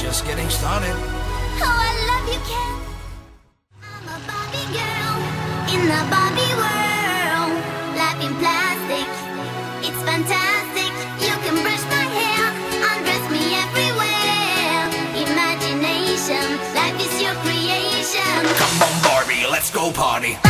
just getting started. Oh, I love you, Ken. I'm a Barbie girl in the Barbie world. Life in plastic, it's fantastic. You can brush my hair, undress me everywhere. Imagination, life is your creation. Come on, Barbie, let's go party.